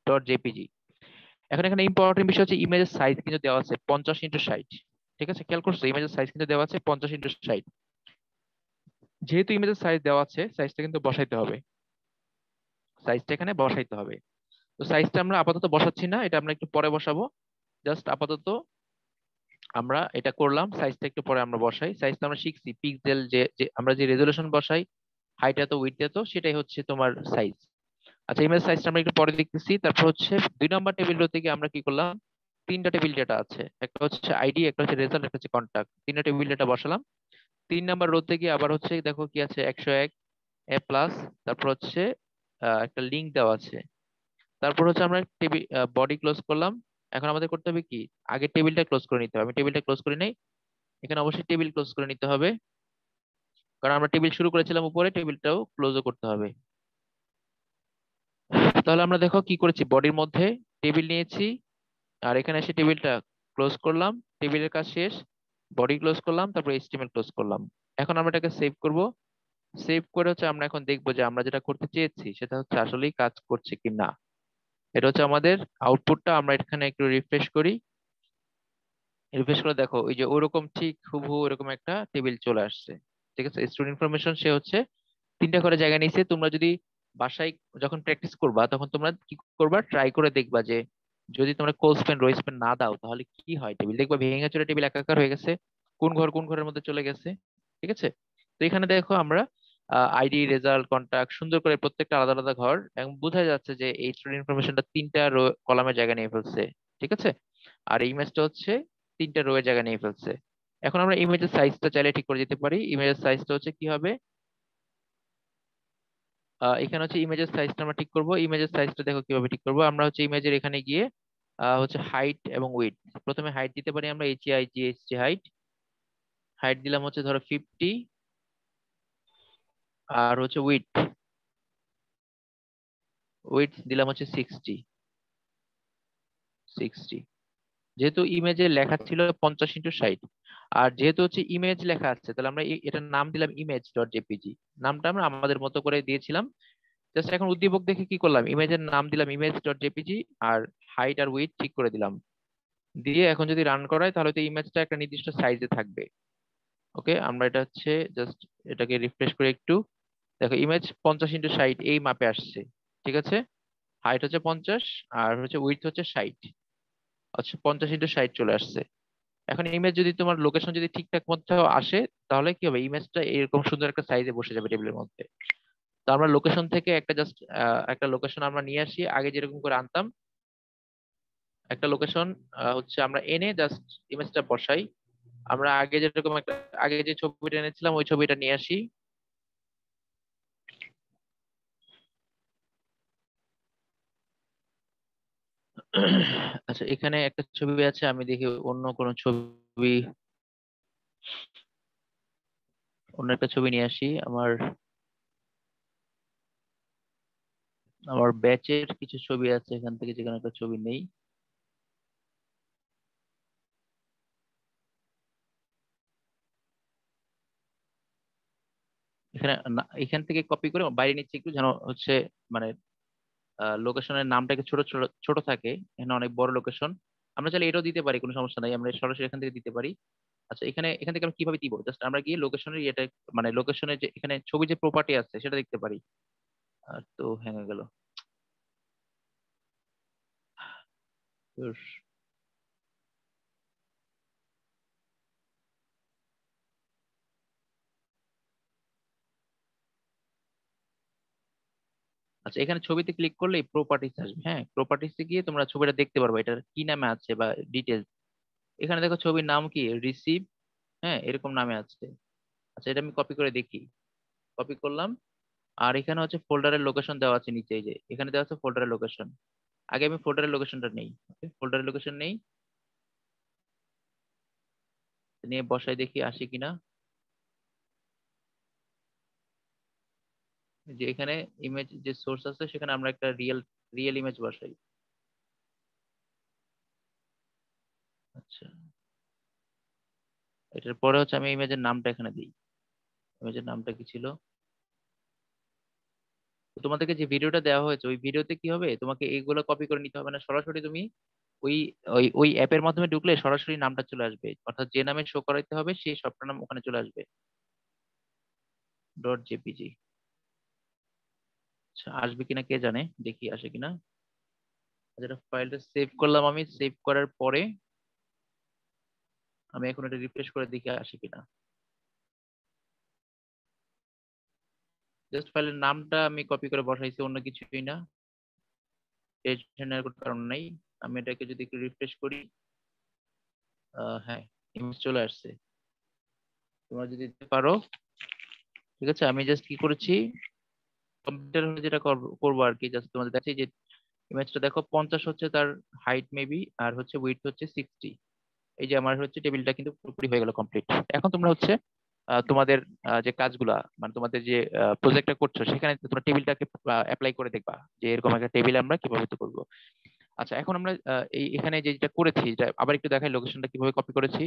ডট জেপিজি এখন এখানে ইম্পর্টেন্ট বিষয় হচ্ছে ইমেজের সাইজ কিন্তু দেওয়া আছে পঞ্চাশ ইন্টু ষাট। ঠিক আছে? খেয়াল করছ? ইমেজের সাইজ কিন্তু দেওয়া আছে পঞ্চাশ ইন্টু ষাট। যেহেতু ইমেজের সাইজ দেওয়া আছে সাইজটা কিন্তু বসাইতে হবে। সাইজটা এখানে বসাইতে হবে। তো সাইজটা আমরা আপাতত বসাচ্ছি না, এটা আমরা একটু পরে বসাবো। জাস্ট আপাতত আমরা এটা করলাম সাইজটা একটু পরে আমরা বসাই। সাইজটা আমরা শিখছি। পিক্সেল যে আমরা যে রেজলিউশন বসাই হাইট এত উইথ এত, সেটাই হচ্ছে তোমার সাইজ আচ্ছা ইমেজ সাইজটা আমরা একটু পরে দেখতেছি। তারপর হচ্ছে দুই নম্বর টেবিল থেকে আমরা কি করলাম? তিনটা টেবিল ডেটা আছে। একটা হচ্ছে আইডি একটা হচ্ছে রেজাল্ট একটা হচ্ছে কন্ট্যাক্ট তিনটা টেবিল ডেটা বসালাম। তিন নাম্বার রোতে গিয়ে আবার হচ্ছে দেখো কি আছে? একশো এক এ প্লাস তারপর হচ্ছে একটা লিঙ্ক দেওয়া আছে। তারপর হচ্ছে আমরা টেবিল বডি ক্লোজ করলাম। এখন আমাদের করতে হবে কি? আগে টেবিলটা ক্লোজ করে নিতে হবে। আমি টেবিলটা ক্লোজ করে নেই। এখানে অবশ্যই টেবিল ক্লোজ করে নিতে হবে। কারণ আমরা টেবিল শুরু করেছিলাম উপরে টেবিলটাও ক্লোজও করতে হবে। তাহলে আমরা দেখো কি করেছি? বডির মধ্যে টেবিল নিয়েছি। আর এখানে এসে টেবিলটা ক্লোজ করলাম। টেবিলের কাজ শেষ। বডি ক্লোজ করলাম। তারপর এইচটিএমএল ক্লোজ করলাম। এখন আমরা এটাকে সেভ করব। সেভ করে হচ্ছে আমরা এখন দেখব যে আমরা যেটা করতে চেয়েছি, সেটা হচ্ছে আসলেই কাজ করছে কি না এটা হচ্ছে আমাদের আউটপুটটা আমরা এখানে একটু রিফ্রেশ করি। রিফ্রেশ করে দেখো, ওই যে ওরকম ঠিক হুবহু এরকম একটা টেবিল চলে আসছে। ঠিক আছে? স্টুডেন্ট ইনফরমেশন সে হচ্ছে তিনটা করে জায়গা নিয়েছে। তোমরা যদি বাসায় যখন প্র্যাকটিস করবা, তখন তোমরা কি করবা? ট্রাই করে দেখবা যে, যদি তোমরা কোল স্পেন রো স্পেন না দাও, তাহলে কি হয়? টেবিল দেখবা ভেঙে চলে টেবিল একাকার হয়ে গেছে। কোন ঘর কোন ঘরের মধ্যে চলে গেছে? ঠিক আছে? তো এখানে দেখো আমরা আইডি রেজাল্ট কন্টাক্ট সুন্দর করে প্রত্যেকটা আলাদা আলাদা ঘর এবং বোঝা যাচ্ছে যে, এই স্টুডেন্ট ইনফরমেশনটা তিনটা রো কলামের জায়গা নিয়ে ফেলছে। ঠিক আছে? আর এই ইমেজটা হচ্ছে তিনটা রো এর জায়গা নিয়ে ফেলছে। এখন আমরা ইমেজের সাইজটা চাইলে ঠিক করে দিতে পারি। ইমেজের সাইজটা হচ্ছে কি হবে? এখানে হচ্ছে ইমেজের সাইজটা আমরা ঠিক করব। ইমেজের সাইজটা দেখো কীভাবে ঠিক করব। আমরা হচ্ছে ইমেজের এখানে গিয়ে হচ্ছে হাইট এবং উইড প্রথমে হাইট দিতে পারি আমরা H I G H height height দিলাম হচ্ছে ধরো ফিফটি আর হচ্ছে উইড উইড দিলাম হচ্ছে সিক্সটি সিক্সটি যেহেতু ইমেজে লেখা ছিল পঞ্চাশ ইন্টু ষাট। আর যেহেতু হচ্ছে ইমেজ লেখা আছে, তাহলে আমরা এটার নাম দিলাম ইমেজ ডট জেপিজি নামটা আমরা আমাদের মতো করে দিয়েছিলাম। জাস্ট এখন উদ্দীপক দেখে কি করলাম? ইমেজের নাম দিলাম ইমেজ ডট জেপিজি আর হাইট আর উইথ ঠিক করে দিলাম। দিয়ে এখন যদি রান করাই তাহলে তো ইমেজটা একটা নির্দিষ্ট সাইজে থাকবে। ওকে আমরা এটা হচ্ছে জাস্ট এটাকে রিফ্রেশ করে একটু। দেখো ইমেজ পঞ্চাশ ইন্টু ষাট, এই মাপে আসছে। ঠিক আছে? হাইট হচ্ছে পঞ্চাশ আর হচ্ছে উইথ হচ্ছে ষাট। আচ্ছা পঞ্চাশ ইন্টু ষাট চলে আসছে। এখন ইমেজ যদি তোমার লোকেশন যদি ঠিকঠাক মধ্যে আসে, তাহলে কি হবে? ইমেজটা এরকম সুন্দর একটা সাইজে বসে যাবে টেবিলের মধ্যে। তো আমরা লোকেশন থেকে একটা জাস্ট একটা লোকেশন আমরা নিয়ে আসি। আগে যেরকম করে আনতাম, একটা লোকেশন হচ্ছে আমরা এনে জাস্ট ইমেজটা বসাই। আমরা আগে যেরকম একটা, আগে যে ছবিটা এনেছিলাম, ওই ছবিটা নিয়ে আসি। আচ্ছা এখানে একটা ছবি আছে, আমি দেখি অন্য কোনো ছবি। অন্য একটা ছবি নিয়ে আসি, আমার আমার ব্যাচের কিছু ছবি আছে এখান থেকে, যেখানে একটা ছবি নেই। এখানে এখান থেকে কপি করে বাইরে নিচ্ছে একটু, যেন হচ্ছে মানে লোকেশনের নামটা একটু ছোট ছোট ছোট থাকে। এখানে অনেক বড় লোকেশন আমরা চাইলে এটাও দিতে পারি, কোনো সমস্যা নাই। আমরা সরাসরি এখান থেকে দিতে পারি। আচ্ছা এখানে, এখান থেকে আমরা কীভাবে দিব? জাস্ট আমরা গিয়ে লোকেশনের এটা মানে লোকেশনের যে, এখানে ছবি যে প্রপার্টি আছে, সেটা দেখতে পারি। তো হ্যাঁ গেল। আচ্ছা এখানে ছবিতে ক্লিক করলে প্রপার্টিস আসবে হ্যাঁ? প্রপার্টিসে গিয়ে তোমরা ছবিটা দেখতে পারবে, এটার কি নামে আছে বা ডিটেলস এখানে দেখো ছবির নাম কি? রিসিভ হ্যাঁ? এরকম নামে আছে। আচ্ছা এটা আমি কপি করে দেখি। কপি করলাম। আর এখানে হচ্ছে ফোল্ডারের লোকেশন দেওয়া আছে নিচে, এই যে, এখানে দেওয়া আছে ফোল্ডারের লোকেশন আগে আমি ফোল্ডারের লোকেশনটা নেই ফোল্ডারের লোকেশন নেই। নিয়ে বসাই দেখি আসে কিনা। যে এখানে ইমেজ যে সোর্স আছে, সেখানে আমরা একটা রিয়েল রিয়েল ইমেজ বসাই। আচ্ছা। এটার পরে হচ্ছে আমি ইমেজের নামটা এখানে দিই। ইমেজের নামটা কি ছিল? তোমাদেরকে যে ভিডিওটা দেওয়া হয়েছে, ওই ভিডিওতে কি হবে? তোমাকে এইগুলো কপি করে নিতে হবে না। সরাসরি তুমি ওই ওই ওই অ্যাপের মাধ্যমে ঢুকলে সরাসরি নামটা চলে আসবে। অর্থাৎ যে নামে শো করাইতে হবে, সেই সবটা নাম ওখানে চলে আসবে। ডট জেপিজি আচ্ছা আসবে কিনা কে জানে? দেখি আসে কিনা। যেটা ফাইলটা সেভ করলাম আমি। সেভ করার পরে আমি এখন এটা রিফ্রেশ করে দেখি আসে কিনা। জাস্ট ফাইলের নামটা আমি কপি করে বসাইছি, অন্য কিছুই না। কোনো কারণ নাই। আমি এটাকে যদি একটু রিফ্রেশ করি হ্যাঁ ইমেজ চলে আসছে। তোমরা যদি পারো, ঠিক আছে? আমি জাস্ট কি করেছি? কম্পিউটার যেটা করব আর কি জাস্ট তোমাদের যে ইমেজটা দেখো, পঞ্চাশ হচ্ছে তার হাইট মেবি আর হচ্ছে উইথ হচ্ছে সিক্সটি এই যে আমার হচ্ছে টেবিলটা কিন্তু পুরোপুরি হয়ে গেল কমপ্লিট এখন তোমরা হচ্ছে তোমাদের যে কাজগুলা মানে তোমাদের যে প্রজেক্টটা করছ, সেখানে তোমরা টেবিলটাকে অ্যাপ্লাই করে দেখবা যে এরকম একটা টেবিল আমরা কীভাবে তো করব। আচ্ছা এখন আমরা এই, এখানে যেটা করেছি আবার একটু দেখাই লোকেশনটা কীভাবে কপি করেছি?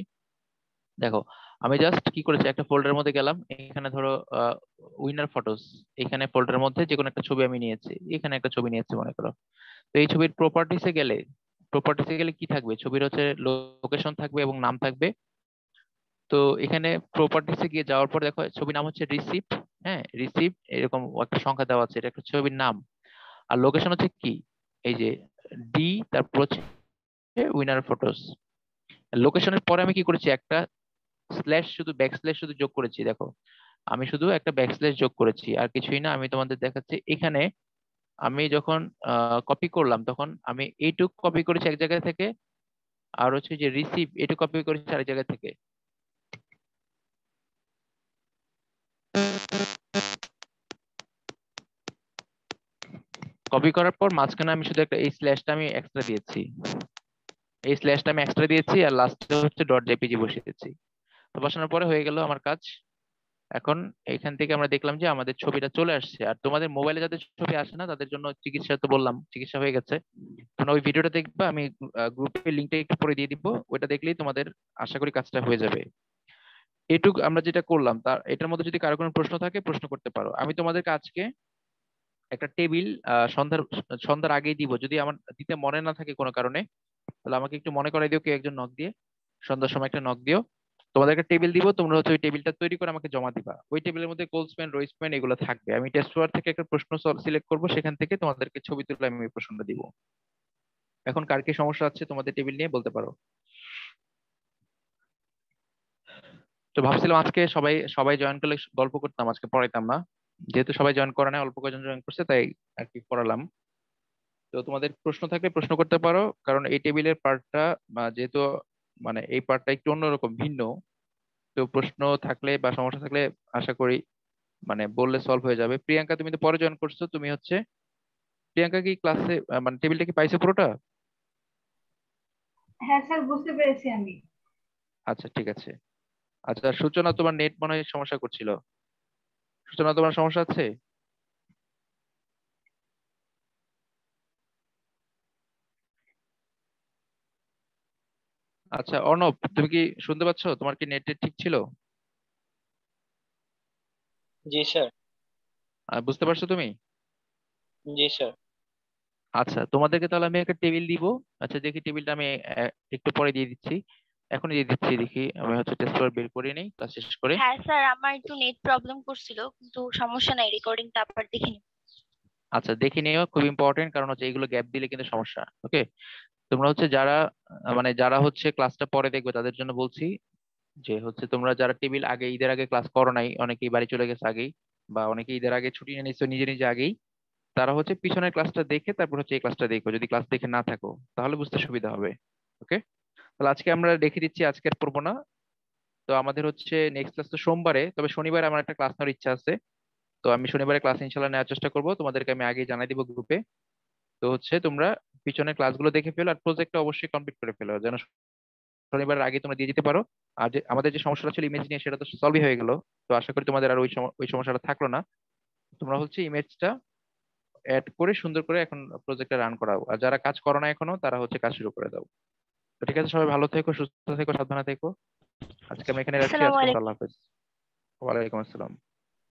দেখো, আমি জাস্ট কি করেছি, একটা ফোল্ডারের মধ্যে গেলাম, এখানে ধরো উইনার ফটোস এখানে ফোল্ডারের মধ্যে যে কোনো একটা ছবি আমি নিয়েছি, এখানে একটা ছবি নিয়েছি মনে করো। তো এই ছবির প্রপার্টিসে গেলে প্রপার্টিসে গেলে কি থাকবে? ছবির হচ্ছে লোকেশন থাকবে এবং নাম থাকবে। তো এখানে প্রপার্টিসে গিয়ে যাওয়ার পর দেখো, ছবির নাম হচ্ছে রিসিপ্ট হ্যাঁ রিসিপ্ট এরকম একটা সংখ্যা দেওয়া আছে, এটা একটা ছবির নাম। আর লোকেশন হচ্ছে কি? এই যে ডি তারপর হচ্ছে উইনার ফটোস লোকেশনের পরে আমি কি করেছি? একটা স্ল্যাশ শুধু ব্যাক স্ল্যাশ শুধু যোগ করেছি, দেখো। আমি শুধু একটা ব্যাক স্ল্যাশ যোগ করেছি, আর কিছুই না, আমি তোমাদের দেখাচ্ছি। এখানে আমি যখন কপি করলাম, তখন আমি এইটুক কপি করেছি এক জায়গা থেকে, আর হচ্ছে যে রিসিভ এটুক কপি করেছি আরেক জায়গা থেকে। কপি করার পর মাঝখানে আমি শুধু একটা এই স্ল্যাশটা আমি এক্সট্রা দিয়েছি। এই স্ল্যাশটা আমি এক্সট্রা দিয়েছি, আর লাস্টে হচ্ছে ডট জেপিজি বসিয়ে দিয়েছি তো বসানোর পরে হয়ে গেল আমার কাজ। এখন এখান থেকে আমরা দেখলাম যে আমাদের ছবিটা চলে আসছে। আর তোমাদের মোবাইলে যাদের ছবি আসে না, তাদের জন্য চিকিৎসা তো বললাম, চিকিৎসা হয়ে গেছে। তোমরা ওই ভিডিওটা দেখবা, আমি গ্রুপের লিঙ্কটা একটু পরে দিয়ে দিব। ওইটা দেখলেই তোমাদের আশা করি কাজটা হয়ে যাবে। এটুক আমরা যেটা করলাম, তার, এটার মধ্যে যদি কারও কোনো প্রশ্ন থাকে, প্রশ্ন করতে পারো। আমি তোমাদের আজকে একটা টেবিল সন্ধ্যার সন্ধ্যার আগেই দিব। যদি আমার দিতে মনে না থাকে কোনো কারণে, তাহলে আমাকে একটু মনে করাই দিও, কেউ একজন নক দিয়ে। সন্ধ্যার সময় একটা নক দিও। তোমাদের একটা টেবিল দিব, তোমরা হচ্ছে ওই টেবিলটা তৈরি করে আমাকে জমা দিবা। ওই টেবিলের মধ্যে কোল্ড স্প্যান রোইস স্প্যান এগুলো থাকবে। আমি টেস্ট ওয়ার থেকে একটা প্রশ্ন সিলেক্ট করব, সেখান থেকে তোমাদেরকে ছবি তুলে আমি ওই প্রশ্নটা দিব। এখন কার কি সমস্যা আছে তোমাদের টেবিল নিয়ে বলতে পারো। তো ভাবছিলাম আজকে সবাই সবাই জয়েন করলে গল্প করতাম, আজকে পড়াইতাম না। যেহেতু সবাই জয়েন করে না অল্প কয়েকজন জয়েন করছে, তাই আর কি পড়ালাম। তো তোমাদের প্রশ্ন থাকলে প্রশ্ন করতে পারো, কারণ এই টেবিলের পার্টটা যেহেতু মানে এই পার্টটা একটু অন্যরকম ভিন্ন। তো প্রশ্ন থাকলে বা সমস্যা থাকলে আশা করি মানে বললে সলভ হয়ে যাবে। প্রিয়াঙ্কা তুমি তো পরে জয়েন করছ তুমি হচ্ছে প্রিয়াঙ্কা কি ক্লাসে মানে টেবিলটা কি পাইছো পুরোটা? হ্যাঁ স্যার বুঝতে পেরেছি আমি। আচ্ছা ঠিক আছে। আচ্ছা সূচনা তোমার নেট মনে হয় সমস্যা করছিল। সূচনা তোমার সমস্যা আছে? আচ্ছা অর্ণব তুমি কি শুনতে পাচ্ছ? তোমার কি নেট ঠিক ছিল? জি স্যার। বুঝতে পারছ তুমি? জি স্যার। আচ্ছা তোমাদেরকে তাহলে আমি একটা টেবিল দিব। আচ্ছা দেখি টেবিলটা আমি একটু পরে দিয়ে দিচ্ছি। এখনই দিয়ে দিচ্ছি দেখি আমি হচ্ছে টেস্ট পেপার বের করে নেই ক্লাস শেষ করে। হ্যাঁ স্যার আমার একটু নেট প্রবলেম করছিল কিন্তু সমস্যা নাই রেকর্ডিংটা আবার দেখে নিব আচ্ছা দেখে নিও খুব ইম্পর্টেন্ট কারণ হচ্ছে এগুলো গ্যাপ দিলে কিন্তু সমস্যা ওকে তোমরা হচ্ছে যারা মানে যারা হচ্ছে ক্লাসটা পরে দেখবে, তাদের জন্য বলছি যে হচ্ছে তোমরা যারা টেবিল আগে, ঈদের আগে ক্লাস করো নাই, অনেকেই বাড়ি চলে গেছে আগেই বা অনেকে ঈদের আগে ছুটি নিয়ে নিচ্ছে নিজে নিজে আগেই, তারা হচ্ছে পিছনের ক্লাসটা দেখে তারপর হচ্ছে এই ক্লাসটা দেখো। যদি ক্লাস দেখে না থাকো, তাহলে বুঝতে সুবিধা হবে ওকে তাহলে আজকে আমরা দেখে দিচ্ছি আজকের পড়ব না তো আমাদের হচ্ছে নেক্সট ক্লাস তো সোমবারে, তবে শনিবারে আমার একটা ক্লাস নেওয়ার ইচ্ছা আছে। তো আমি শনিবারে ক্লাস ইনশাল্লাহ নেওয়ার চেষ্টা করব। তোমাদেরকে আমি আগে জানাই দিব গ্রুপে তো হচ্ছে তোমরা পিছনের ক্লাসগুলো দেখে ফেলো আর প্রজেক্টটা অবশ্যই কমপ্লিট করে ফেলো যেন শনিবার আগে তোমরা দিয়ে দিতে পারো। আর যে আমাদের যে সমস্যাটা ছিল ইমেজ নিয়ে সেটা তো সলভই হয়ে গেল। তো আশা করি তোমাদের আর ওই ওই সমস্যাটা থাকল না। তোমরা হচ্ছে ইমেজটা অ্যাড করে সুন্দর করে এখন প্রজেক্টটা রান করাও। আর যারা কাজ করো না এখনও তারা হচ্ছে কাজ শুরু করে দাও। তো ঠিক আছে সবাই ভালো থেকো সুস্থ থেকো সাবধানে থেকো। আজকে আমি এখানে রাখছি। আল্লাহ হাফেজ। ওয়ালাইকুম আসসালাম।